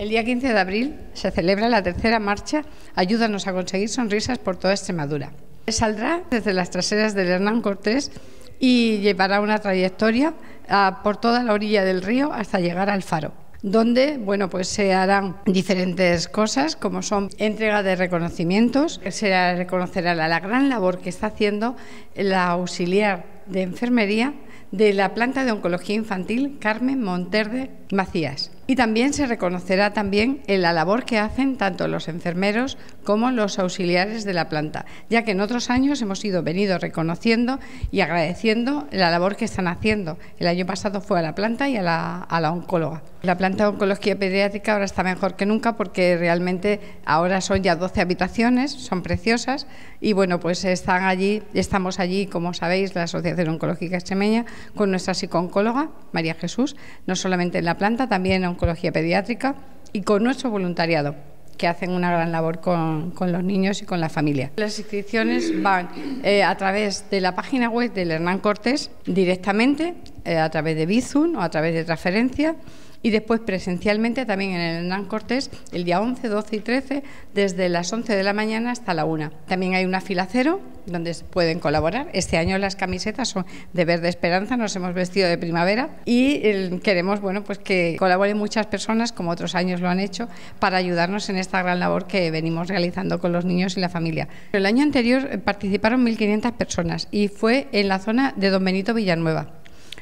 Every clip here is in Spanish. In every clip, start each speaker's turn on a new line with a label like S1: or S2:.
S1: El día 15 de abril se celebra la tercera marcha Ayúdanos a conseguir sonrisas por toda Extremadura. Saldrá desde las traseras del Hernán Cortés y llevará una trayectoria ah, por toda la orilla del río hasta llegar al faro donde bueno pues se harán diferentes cosas como son entrega de reconocimientos se reconocerá la gran labor que está haciendo la auxiliar de enfermería de la planta de oncología infantil Carmen Monterde Macías. Y también se reconocerá también en la labor que hacen tanto los enfermeros como los auxiliares de la planta, ya que en otros años hemos ido venido reconociendo y agradeciendo la labor que están haciendo. El año pasado fue a la planta y a la, a la oncóloga. La planta de oncología pediátrica ahora está mejor que nunca porque realmente ahora son ya 12 habitaciones, son preciosas y bueno, pues están allí, estamos allí, como sabéis, la Asociación Oncológica Extremeña con nuestra psicooncóloga María Jesús, no solamente en la planta, también en oncología pediátrica y con nuestro voluntariado que hacen una gran labor con, los niños y con la familia. Las inscripciones van eh, a través de la página web del Hernán Cortés directamente, eh, a través de Bizum o a través de transferencia y después presencialmente también en el Hernán Cortés el día 11, 12 y 13 desde las 11 de la mañana hasta la 1. También hay una fila cero donde pueden colaborar. Este año las camisetas son de verde esperanza, nos hemos vestido de primavera y eh, queremos bueno, pues que colaboren muchas personas como otros años lo han hecho para ayudarnos en esta gran labor que venimos realizando con los niños y la familia. El año anterior eh, participaron 1.500 personas y fue en la zona de Don Benito Villanueva.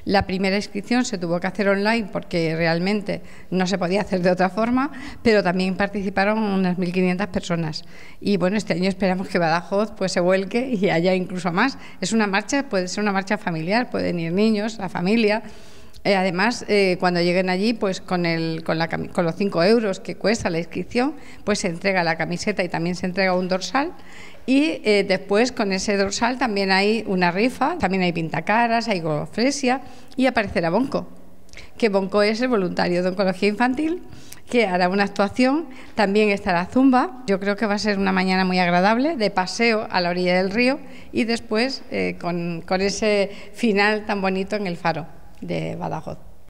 S1: La primera inscripción se tuvo que hacer online porque realmente no se podía hacer de otra forma, pero también participaron unas 1.500 personas. Y bueno, este año esperamos que Badajoz pues se vuelque y haya incluso más. Es una marcha, puede ser una marcha familiar, pueden ir niños, la familia. Eh, además, eh, cuando lleguen allí, pues con, los 5 euros que cuesta la inscripción, pues se entrega la camiseta y también se entrega un dorsal. Y eh, después con ese dorsal también hay una rifa, también hay pintacaras, hay golofresia y aparecerá Bonco, que Bonco es el voluntario de oncología infantil que hará una actuación, también estará Zumba, yo creo que va a ser una mañana muy agradable, de paseo a la orilla del río y después con ese final tan bonito en el faro de Badajoz.